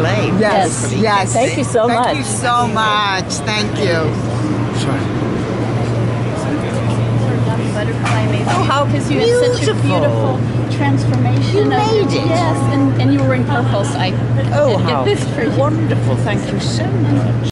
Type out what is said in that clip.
Yes, yes. Thank you so Thank much. you so much. Thank you. Sure. Oh, how because you had such a beautiful. transformation. You of made it. Yes, and, and you were in purple, so I Oh, did how this for you. wonderful. Thank you so much.